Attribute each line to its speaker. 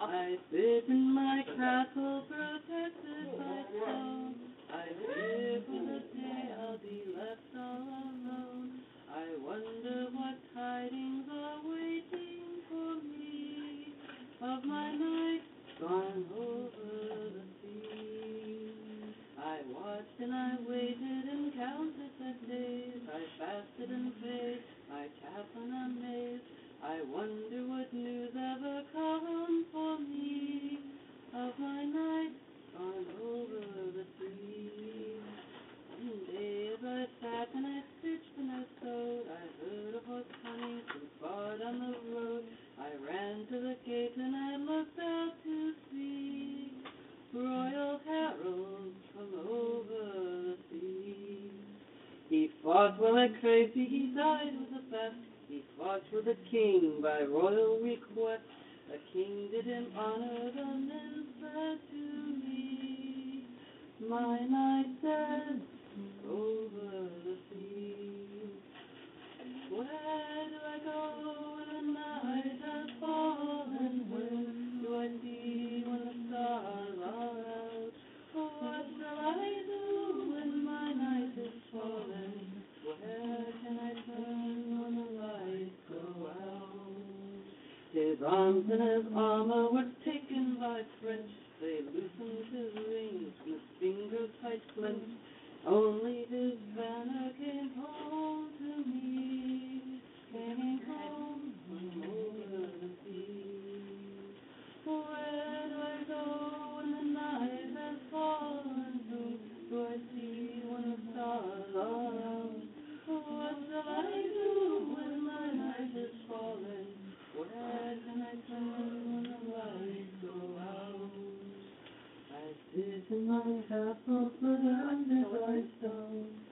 Speaker 1: I sit in my castle protected by stone. I fear for the day I'll be left all alone. I wonder what tidings are waiting for me of my knight gone over the sea. I watched and I waited and counted the fought well and crazy, he died with the best. He fought for the king by royal request. The king did him honor, the men said to me, My knight dead over His arms and his armor were taken by French. They loosened his rings, and his fingers tight clenched. Only his banner came home to me, This is my half of my undefined stone.